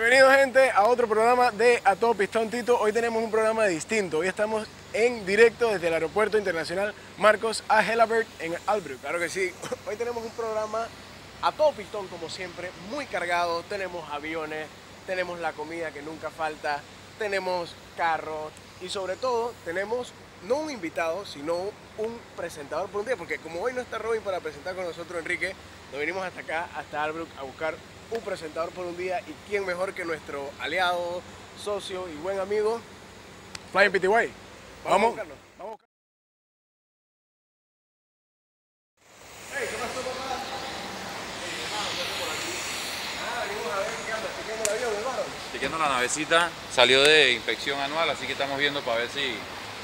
Bienvenidos gente a otro programa de A Todo Pistón Tito. Hoy tenemos un programa distinto. Hoy estamos en directo desde el Aeropuerto Internacional Marcos A. Helabert en Albrook. Claro que sí. Hoy tenemos un programa a todo pistón como siempre, muy cargado. Tenemos aviones, tenemos la comida que nunca falta, tenemos carros y sobre todo tenemos no un invitado, sino un presentador por un día, porque como hoy no está Robin para presentar con nosotros Enrique, nos venimos hasta acá, hasta Albrook, a buscar un presentador por un día y quién mejor que nuestro aliado, socio y buen amigo, Flying PTY. Vamos, vamos. Hey, ¿qué pasó. Ah, venimos a ver qué anda, chequeando el avión, hermano. Chequeando la navecita, salió de inspección anual, así que estamos viendo para ver si,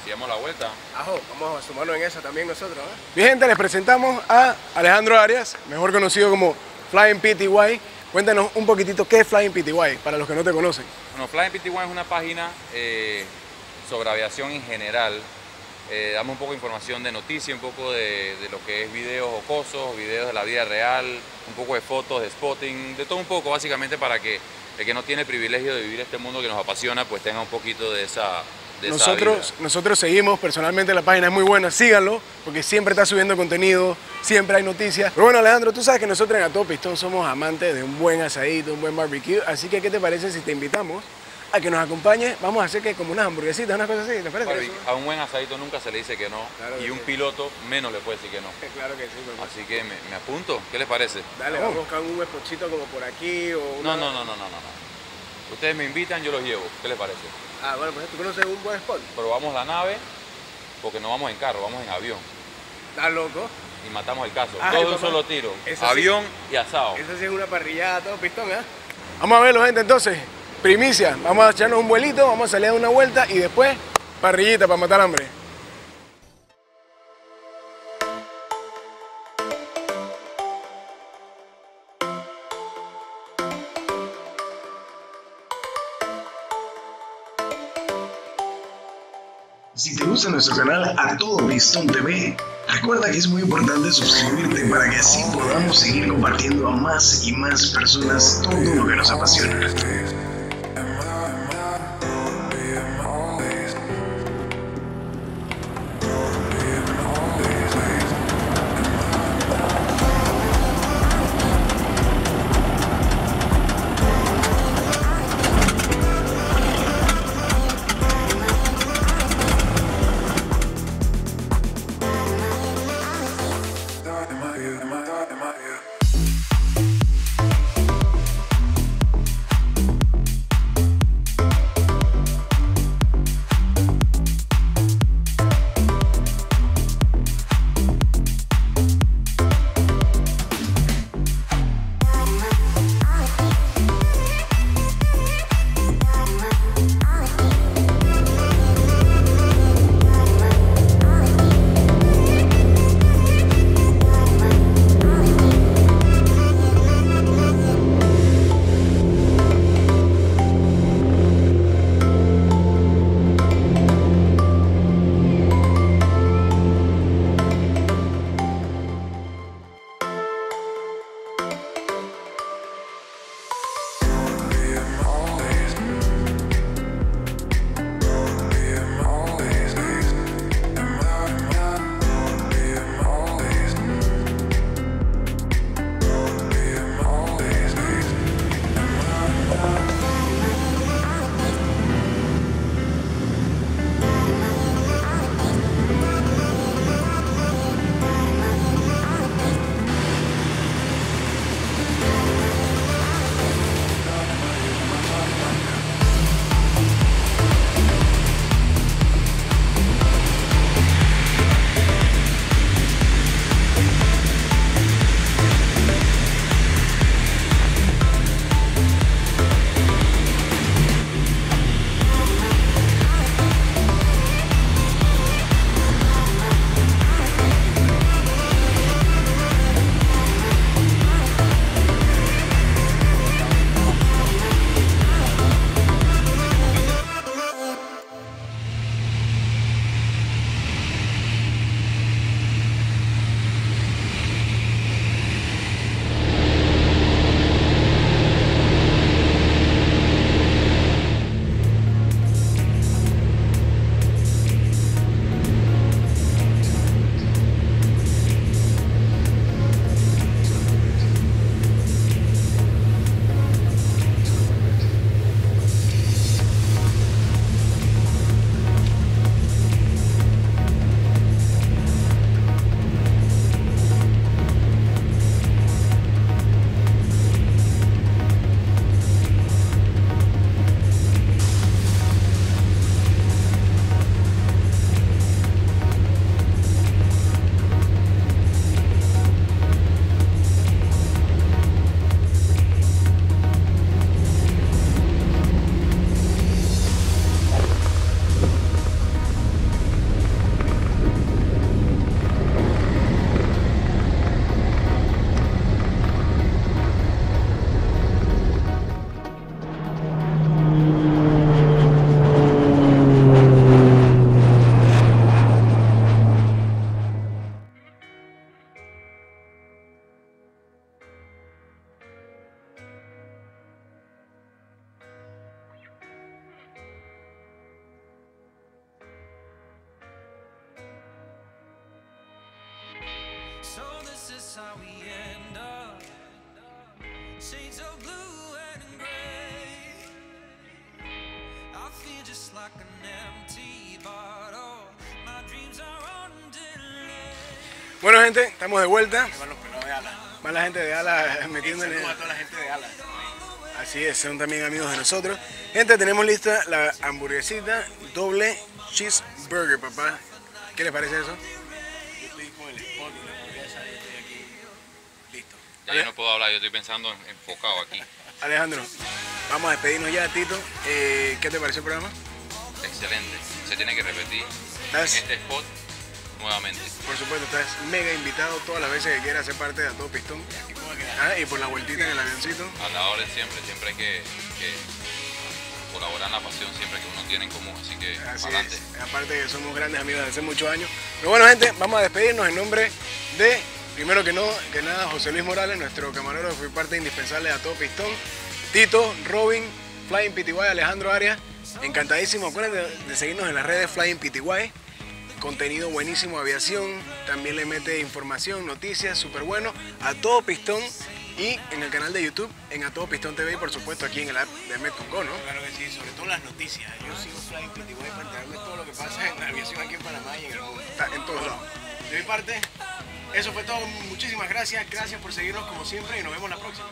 si damos la vuelta. Ajo, vamos a sumarnos en esa también nosotros. ¿eh? Bien, gente, les presentamos a Alejandro Arias, mejor conocido como Flying PTY. Cuéntanos un poquitito qué es Flying PTY, para los que no te conocen. Bueno, Flying PTY es una página eh, sobre aviación en general. Eh, damos un poco de información de noticias, un poco de, lo que es videos jocosos, videos de la vida real, un poco de fotos, de spotting, de todo un poco básicamente para que el que no tiene el privilegio de vivir este mundo que nos apasiona, pues tenga un poquito de esa, de esa Nosotros, vida. nosotros seguimos, personalmente la página es muy buena, síganlo, porque siempre está subiendo contenido, siempre hay noticias. Pero bueno, Alejandro, tú sabes que nosotros en A Todo Pistón somos amantes de un buen asadito, un buen barbecue, así que ¿qué te parece si te invitamos a que nos acompañes? Vamos a hacer que como unas hamburguesitas, unas cosas así, ¿te parece? Barbie, A un buen asadito nunca se le dice que no Claro que y un sí. piloto menos le puede decir que no. Claro que sí, papá. Así que me, me apunto, ¿qué les parece? Dale, vamos a buscar un espochito como por aquí o una... No, no, no, no, no. no. Ustedes me invitan, yo los llevo. ¿Qué les parece? Ah, bueno, pues tú conoces un buen spot. Probamos la nave porque no vamos en carro, vamos en avión ¿Estás loco? y matamos el caso. Ay, Todo un solo tiro. Eso sí. avión y asado. Esa sí es una parrillada todo pistón, ¿eh? Vamos a verlo, gente, entonces. Primicia. Vamos a echarnos un vuelito, vamos a salir a dar una vuelta y después parrillita para matar hambre. Si te gusta nuestro canal A Todo Pistón TV, recuerda que es muy importante suscribirte para que así podamos seguir compartiendo a más y más personas todo lo que nos apasiona. Is this how we end up? Shades of blue and gray. I feel just like an empty bottle. My dreams are on delay. Bueno, gente, estamos de vuelta. Van los pelados de ala. Más la gente de Ala Y metiéndole. a toda la gente de ala. Así es, son también amigos de nosotros. Gente, tenemos lista la hamburguesita doble cheeseburger, papá. ¿Qué les parece eso? Ya yo no puedo hablar, yo estoy pensando en- enfocado aquí. Alejandro, vamos a despedirnos ya, Tito. Eh, ¿Qué te pareció el programa? Excelente. Se tiene que repetir en este spot nuevamente. por supuesto, estás mega invitado todas las veces que quieras ser parte de A Todo Pistón. Ah, y por la vueltita en el avioncito. A la orden siempre, siempre hay que, que colaborar en la pasión siempre que uno tiene en común. Así que Así adelante. es. Aparte que somos grandes amigos de hace muchos años. Pero bueno, gente, vamos a despedirnos en nombre de, primero que no, que nada, José Luis Morales, nuestro camarógrafo fue parte indispensable de A Todo Pistón. Tito, Robin, Flying PTY, Alejandro Arias. Encantadísimo. Acuérdense de, seguirnos en las redes Flying PTY. Contenido buenísimo, aviación. También le mete información, noticias, súper bueno. A Todo Pistón. Y en el canal de YouTube, en A Todo Pistón TV y por supuesto aquí en el app de Metconco, ¿no? Claro que sí, sobre todo las noticias. Yo sigo Flying PTY para enterarme de todo lo que pasa en la aviación aquí en Panamá y en el mundo. Está en todos lados. De mi parte, eso fue todo. Muchísimas gracias. Gracias por seguirnos como siempre y nos vemos la próxima.